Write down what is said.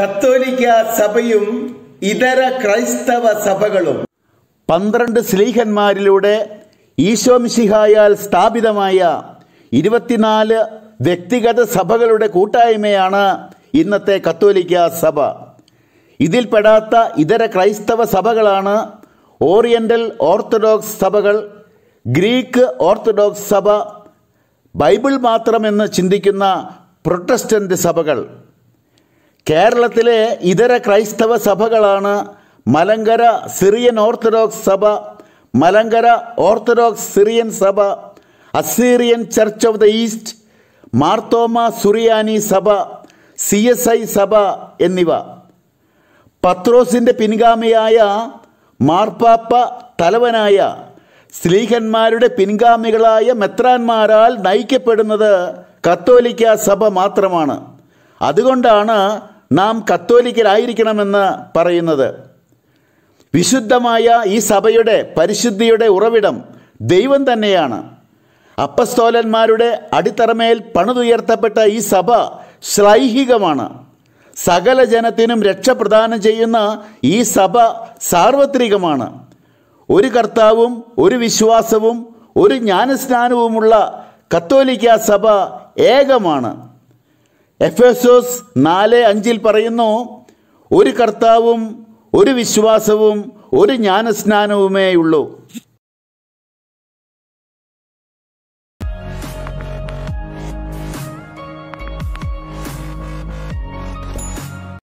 കത്തോലിക്ക സഭയും ഇതര ക്രൈസ്തവ സഭകളും പന്ത്രണ്ട് സ്ലീഹന്മാരിലൂടെ ഈശോമിശിഹായാൽ സ്ഥാപിതമായ ഇരുപത്തിനാല് വ്യക്തിഗത സഭകളുടെ കൂട്ടായ്മയാണ് ഇന്നത്തെ കത്തോലിക്ക സഭ. ഇതിൽപ്പെടാത്ത ഇതര ക്രൈസ്തവ സഭകളാണ് ഓറിയന്റൽ ഓർത്തഡോക്സ് സഭകൾ ഗ്രീക്ക് ഓർത്തഡോക്സ് സഭ ബൈബിൾ മാത്രമെന്ന് ചിന്തിക്കുന്ന പ്രൊട്ടസ്റ്റന്റ് സഭകൾ. കേരളത്തിലെ ഇതര ക്രൈസ്തവ സഭകളാണ് മലങ്കര സിറിയൻ ഓർത്തഡോക്സ് സഭ മലങ്കര ഓർത്തഡോക്സ് സിറിയൻ സഭ Assyrian Church of the East Marthoma സുറിയാനി സഭ സി എസ് ഐ സഭ എന്നിവ. പത്രോസിന്റെ പിൻഗാമിയായ മാർപ്പാപ്പ തലവനായ സ്ലീഹന്മാരുടെ പിൻഗാമികളായ മെത്രാന്മാരാൽ നയിക്കപ്പെടുന്നത് കത്തോലിക്ക സഭ മാത്രമാണ്. അതുകൊണ്ടാണ് നാം കത്തോലിക്കരായിരിക്കണമെന്ന് പറയുന്നത്. വിശുദ്ധമായ ഈ സഭയുടെ പരിശുദ്ധിയുടെ ഉറവിടം ദൈവം തന്നെയാണ്. അപ്പസ്തോലന്മാരുടെ അടിത്തറമേൽ പണിതുയർത്തപ്പെട്ട ഈ സഭ ശ്ലൈഹികമാണ് സകല ജനത്തിനും രക്ഷ പ്രദാനം ചെയ്യുന്ന ഈ സഭ സാർവത്രികമാണ്. ഒരു കർത്താവും ഒരു വിശ്വാസവും ഒരു ജ്ഞാനസ്നാനവുമുള്ള കത്തോലിക്ക സഭ ഏകമാണ്. എഫേസോസ് നാല് അഞ്ചിൽ പറയുന്നു ഒരു കർത്താവും ഒരു വിശ്വാസവും ഒരു ജ്ഞാനസ്നാനവുമേ ഉള്ളൂ